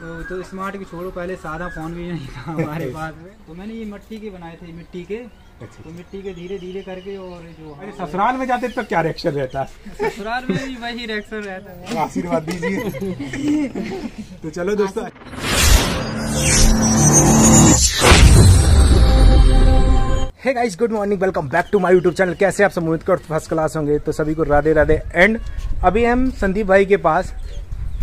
तो, तो स्मार्ट की छोड़ो पहले सादा फ़ोन भी नहीं था हमारे पास में। तो मैंने ये मिट्टी के बनाए थे मिट्टी के। अच्छा। तो मिट्टी के धीरे धीरे करके और जो अरे ससुराल में जाते तो क्या रिएक्शन रहता? है ससुराल में भी वही रिएक्शन रहता है। आशीर्वाद दीजिए। तो चलो दोस्तों। Hey guys good morning welcome back to my YouTube channel कैसे आप सब उम्मीद कर फ़र्स्ट क्लास होंगे। तो सभी को राधे राधे एंड अभी हम संदीप भाई के पास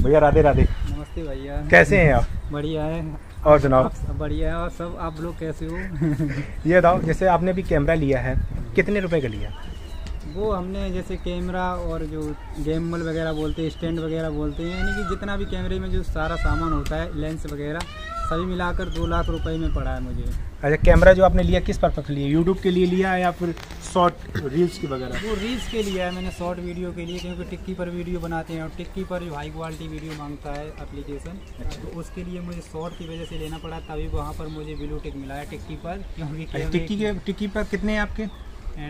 भैया राधे राधे। नमस्ते भैया। कैसे हैं आप? बढ़िया है। और सुनाओ। बढ़िया है और सब आप लोग कैसे हो? ये बताओ जैसे आपने भी कैमरा लिया है कितने रुपए का लिया? वो हमने जैसे कैमरा और जो गेमल वगैरह बोलते हैं स्टैंड वगैरह बोलते हैं यानी कि जितना भी कैमरे में जो सारा सामान होता है लेंस वगैरह सभी मिलाकर दो लाख रुपए में पड़ा है मुझे। अच्छा कैमरा जो आपने लिया किस पर्पज के लिए? यूट्यूब के लिए लिया है या फिर शॉर्ट रील्स की वगैरह वो रील्स के लिए है मैंने शॉर्ट वीडियो के लिए क्योंकि टिक्की पर वीडियो बनाते हैं और टिक्की पर हाई क्वालिटी वीडियो माँगता है एप्लीकेशन तो उसके लिए मुझे शॉर्ट की वजह से लेना पड़ा तभी वहाँ पर मुझे ब्लू टिक मिला है टिक्की पर क्योंकि अच्छा, टिक्की के टिक्की पर कितने हैं आपके?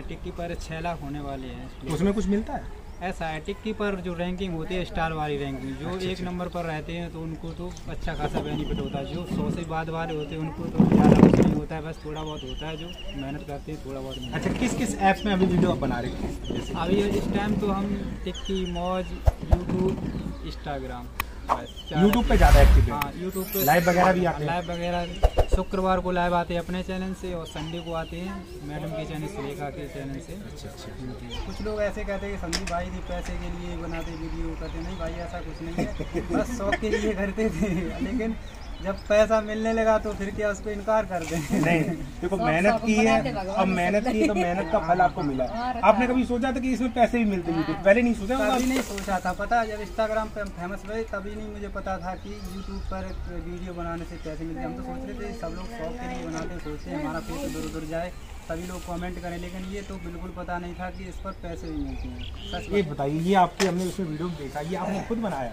टिक्की पर छः लाख होने वाले हैं। उसमें कुछ मिलता है? ऐसा है टिक्की पर जो रैंकिंग होती है स्टार वाली रैंकिंग जो अच्छा, एक अच्छा। नंबर पर रहते हैं तो उनको तो अच्छा खासा बेनिफिट होता है। जो सौ से बाद वाले होते हैं उनको तो ज़्यादा कुछ नहीं होता है बस थोड़ा बहुत होता है जो मेहनत करते हैं थोड़ा बहुत अच्छा किस किस ऐप में अभी वीडियो आप बना रहे हैं? अभी इस टाइम तो हम टिक्की मौज यूट्यूब इंस्टाग्राम यूट्यूब पे ज़्यादा एक्टिव हाँ। है यूट्यूब पे लाइव वगैरह भी आते हैं? लाइव वगैरह शुक्रवार को लाइव आते हैं अपने चैनल से और संडे को आते हैं मैडम के चैनल से लेखा के चैनल से। अच्छा अच्छा कुछ लोग ऐसे कहते हैं कि संदीप भाई थी पैसे के लिए बनाते वीडियो कहते नहीं भाई ऐसा कुछ नहीं है। बस शौक के लिए करते थे। लेकिन जब पैसा मिलने लगा तो फिर क्या उसको इनकार कर दें? नहीं देखो मेहनत की है अब मेहनत की है तो मेहनत का फल आपको मिला आपने कभी सोचा था कि इसमें पैसे भी मिलते यूट्यूब पहले नहीं सोचा कभी नहीं सोचा था। पता जब इंस्टाग्राम पे हम फ़ेमस हुए तभी नहीं मुझे पता था कि यूट्यूब पर वीडियो बनाने से पैसे मिलते हम तो सोच रहे थे सब लोग शौक के लिए बनाते सोचते हैं हमारा फेस इधर उधर जाए सभी लोग कमेंट करें। लेकिन ये तो बिल्कुल पता नहीं था कि इस पर पैसे भी मिलते हैं। सच ये बताइए ये आपकी हमने उसमें वीडियो देखा ये आपने खुद बनाया?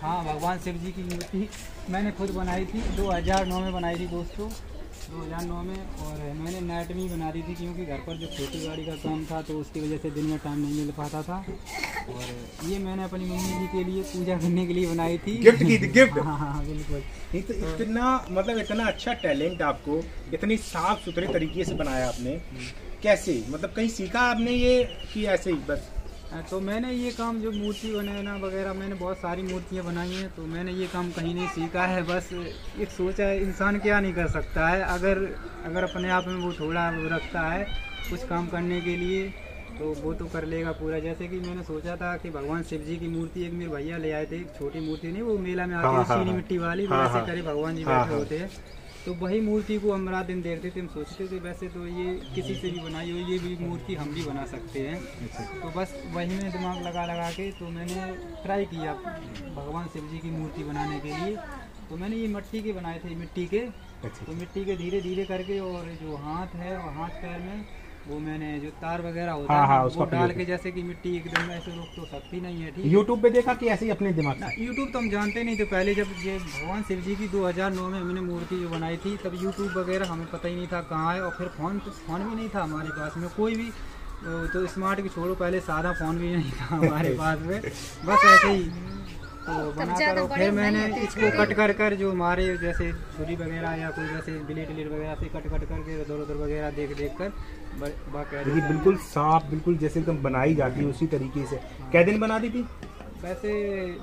हाँ भगवान शिव जी की मूर्ति मैंने खुद बनाई थी 2009 में बनाई थी दोस्तों 2009 में और मैंने नाइट में ही बना रही थी क्योंकि घर पर जो खेती बाड़ी का काम था तो उसकी वजह से दिन में टाइम नहीं मिल पाता था। और ये मैंने अपनी मम्मी जी के लिए पूजा करने के लिए बनाई थी। गिफ्ट की थी गिफ्ट हाँ हाँ बिल्कुल। नहीं तो इतना मतलब इतना अच्छा टैलेंट आपको इतनी साफ़ सुथरे तरीके से बनाया आपने। कैसे? मतलब कहीं सीखा आपने ये कि ऐसे ही बस? तो मैंने ये काम जो मूर्ति बनाना वगैरह मैंने बहुत सारी मूर्तियाँ बनाई हैं तो मैंने ये काम कहीं नहीं सीखा है बस एक सोचा है इंसान क्या नहीं कर सकता है अगर अगर अपने आप में वो थोड़ा वो रखता है कुछ काम करने के लिए तो वो तो कर लेगा पूरा जैसे कि मैंने सोचा था कि भगवान शिव जी की मूर्ति एक मेरे भैया ले आए थे एक छोटी मूर्ति नहीं वो मेला में आती हाँ, है हाँ, चीनी हाँ। मिट्टी वाली हाँ, वैसे हाँ। करे भगवान जी हाँ, बैठे हाँ। होते हैं तो वही मूर्ति को हम रात दिन देखते थे हम सोचते थे वैसे तो ये किसी से भी बनाई हो ये भी मूर्ति हम भी बना सकते हैं। तो बस वही में दिमाग लगा लगा के तो मैंने ट्राई किया भगवान शिव जी की मूर्ति बनाने के लिए। तो मैंने ये मिट्टी के बनाए थे मिट्टी के। अच्छा। तो मिट्टी के धीरे धीरे करके और जो हाथ है और हाथ पैर में वो मैंने जो तार वगैरह होता हाँ, है हाँ, वो डाल के जैसे कि मिट्टी एकदम ऐसे रोक तो सकती नहीं है ठीक यूट्यूब पे देखा कि ऐसे ही अपने दिमाग से? यूट्यूब तो हम जानते नहीं थे पहले जब ये भगवान शिव जी की 2009 में हमने मूर्ति जो बनाई थी तब यूट्यूब वगैरह हमें पता ही नहीं था कहाँ है और फिर फ़ोन तो फ़ोन भी नहीं था हमारे पास में कोई भी तो, तो स्मार्ट भी छोड़ो पहले सादा फ़ोन भी नहीं था हमारे पास में बस ऐसे ही। तो बना कर। और फिर मैंने इसको कट कर कर जो हमारे जैसे छुरी वगैरह या कोई जैसे ब्लेड ब्लेड वगैरह से कट कट करके इधर उधर वगैरह देख देख कर बाकायदा बिल्कुल साफ़ बिल्कुल जैसे एकदम बनाई जाती है उसी तरीके से। कै दिन बना दी थी? वैसे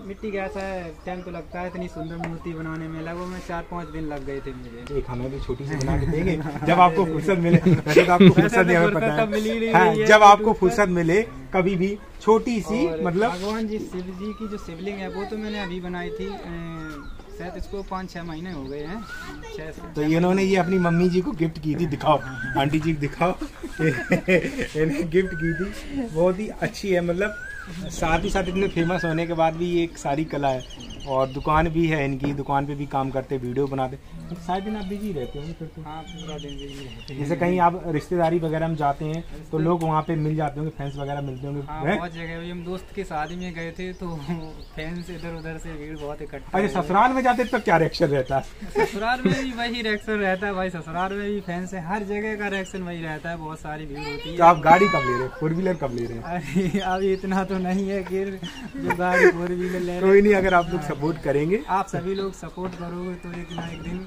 मिट्टी का ऐसा है टाइम तो लगता है इतनी सुंदर मूर्ति बनाने में। लगभग में चार पाँच दिन लग गए थे मुझे। एक हमें भी छोटी सी बना के देंगे जब आपको फुर्सत मिले। वैसे तो आपको फुर्सत तो नहीं हमें पता ही। है जब आपको फुर्सत मिले कभी भी छोटी सी मतलब भगवान जी शिव जी की जो शिवलिंग है वो तो मैंने अभी बनाई थी शायद इसको पाँच छः महीने हो गए हैं। छः तो इन्होंने ये अपनी मम्मी जी को गिफ्ट की थी दिखाओ। आंटी जी दिखाओ। इन्हें गिफ्ट की थी। बहुत ही अच्छी है मतलब साथ ही साथ इतने फ़ेमस होने के बाद भी ये एक सारी कला है। और दुकान भी है इनकी दुकान पे भी काम करते वीडियो बनाते। तो सारे दिन आप बिज़ी रहते होंगे फिर तो। हाँ पूरा दिन बिजली रहती है। जैसे कहीं आप रिश्तेदारी वगैरह में जाते हैं तो लोग वहाँ पे मिल जाते होंगे फैंस वगैरह मिलते होंगे हैं? बहुत जगह हुई हम दोस्त की शादी में गए थे तो फैंस इधर उधर से भीड़ बहुत इकट्ठा अरे ससुराल में जाते तो क्या रिएक्शन रहता? है ससुराल में भी वही रिएक्शन रहता है भाई ससुराल में भी फैंस है। हर जगह का रिएक्शन वही रहता है बहुत सारी भीड़ होती तो है आप गाड़ी कब ले रहे हैं? फोर व्हीलर कब ले रहे हैं? अरे अभी इतना तो नहीं है कि जो गाड़ी फोर व्हीलर ले रहे कोई नहीं अगर आप लोग सपोर्ट करेंगे। आप सभी लोग सपोर्ट करोगे तो एक ना एक दिन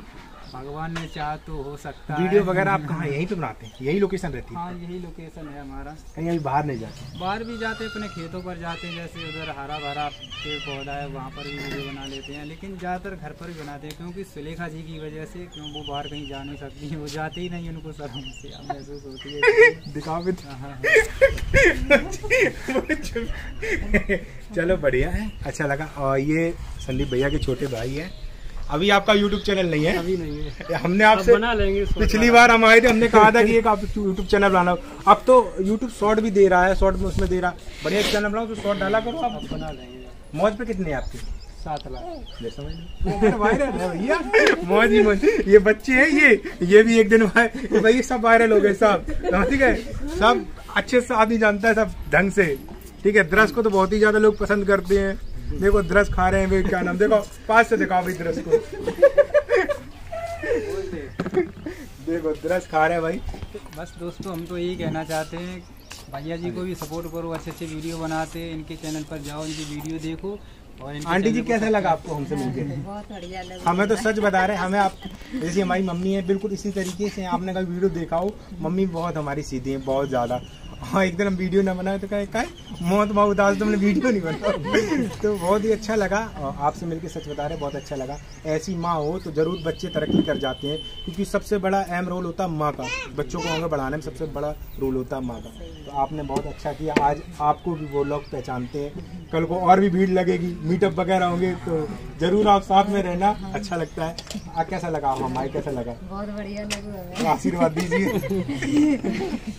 भगवान ने चाह तो हो सकता वीडियो है वगैरह आप कहाँ यहीं पे बनाते हैं? यही लोकेशन रहती है? हाँ यही लोकेशन है हमारा। कहीं अभी बाहर नहीं जाते? बाहर भी जाते हैं अपने खेतों पर जाते हैं जैसे उधर हरा भरा पेड़ पौधा है वहाँ पर भी वीडियो बना लेते हैं। लेकिन ज़्यादातर घर पर ही बनाते हैं क्योंकि सुलेखा जी की वजह से क्यों वो बाहर कहीं जा नहीं सकती हैं? वो जाते ही नहीं उनको शर्म से महसूस होती है दिखाओ भी हाँ, हाँ, चलो बढ़िया है अच्छा लगा। और ये संदीप भैया के छोटे भाई हैं। अभी आपका यूट्यूब चैनल नहीं है। अभी नहीं है। हमने आपसे बना लेंगे पिछली बार हम आए थे हमने कहा था कि एक आप यूट्यूब चैनल बनाना अब तो यूट्यूब शॉर्ट भी दे रहा है शॉर्ट में उसमें दे रहा है। बढ़िया चैनल बनाओ तो शॉर्ट डाला करो आप। बना लेंगे। मौज पे कितने हैं आपके? सात लाख। मौज ही मौज। ये बच्चे हैं ये ये भी एक दिन भैया सब वायरल हो गए सब। ठीक है सब अच्छे से आदमी जानता है सब ढंग से। ठीक है द्रस को तो बहुत ही ज़्यादा लोग पसंद करते हैं। देखो द्रस खा रहे हैं वे क्या नाम? देखो पास से दिखाओ भाई द्रस को। देखो द्रस खा रहे हैं भाई। बस दोस्तों हम तो यही कहना चाहते हैं भैया जी को भी सपोर्ट करो अच्छे अच्छे वीडियो बनाते हैं इनके चैनल पर जाओ इनकी वीडियो देखो और आंटी जी कैसा लगा आपको हमसे मिलके? बहुत बढ़िया लगा। हमें तो सच बता रहे हैं हमें आप जैसे हमारी मम्मी है बिल्कुल इसी तरीके से आपने कभी वीडियो देखा हो मम्मी बहुत हमारी सीधी है बहुत ज़्यादा। हाँ एक दिन हम वीडियो ना बनाए तो कहे कहे मौत माँ उदास तुमने वीडियो नहीं बनाया तो बहुत ही अच्छा लगा। और आपसे मिलकर सच बता रहे बहुत अच्छा लगा। ऐसी माँ हो तो ज़रूर बच्चे तरक्की कर जाते हैं क्योंकि सबसे बड़ा अहम रोल होता है माँ का। बच्चों को आगे बढ़ाने में सबसे बड़ा रोल होता है माँ का। तो आपने बहुत अच्छा किया। आज आपको भी वो लोग पहचानते हैं। कल को और भी भीड़ लगेगी मीटअप वगैरह होंगे तो ज़रूर आप साथ में रहना। अच्छा लगता है। आ, कैसा लगा हमारे कैसा लगा? बहुत बढ़िया लगा। आशीर्वाद दीजिए।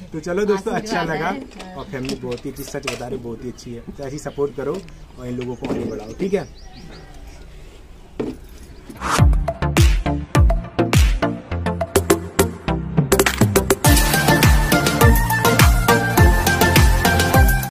तो चलो दोस्तों अच्छा लगा। और फैमिली बहुत ही सच बता रही बहुत ही अच्छी है। तो ऐसी सपोर्ट करो और इन लोगों को आगे बढ़ाओ, ठीक है?